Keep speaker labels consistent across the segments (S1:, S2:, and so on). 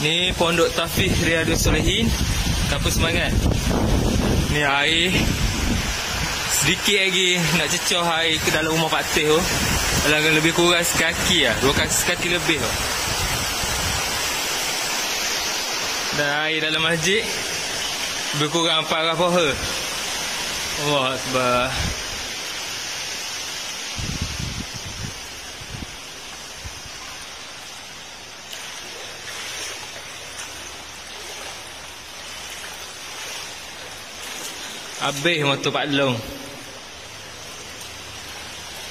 S1: Ni Pondok Tafih Riyadus Solehin Kampus Semangat? Ni air. Sedikit lagi nak cecoh air ke dalam rumah Pak Teh tu Dalam lebih kurang sekaki lah. Dua kaki sekaki lebih tu Dan air dalam masjid Lebih kurang empat arah poha. Allah Akbar Habis motor Pak Long.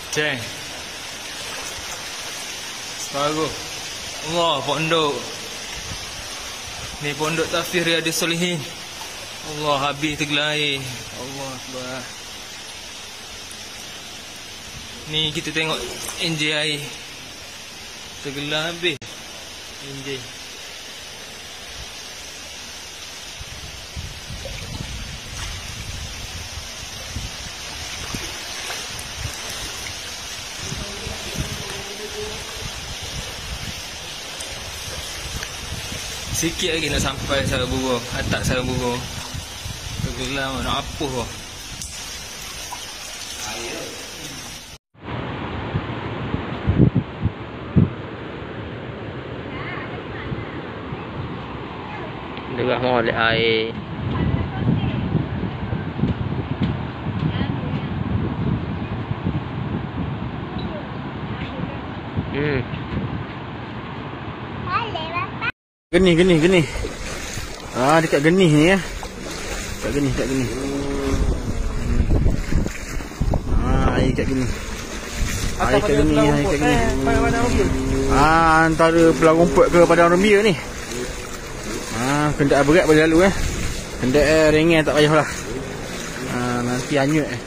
S1: Ceng. Separuh. Allah pondok. Ni pondok Tafir Riyadus Solihin Allah habis tergelar air Allah Akbar. Ni kita tengok enjin air Tergelar habis. Enjin Sikit lagi nak sampai Sarah Buruh Atak Sarah Buruh Tergelam nak apa kau
S2: Derah molek air. Hmm. Genih, genih, genih. Ah, dekat genih ni ya. Dekat genih, dekat genih. Ah, air dekat genih. Air dekat genih, air dekat genih. Ah, antara Pulau Rumput ke Padang Rembia ni. Ah, kenderaan berat boleh lalu eh. Kenderaan ringan tak payahlah. Ah, nanti hanyut eh.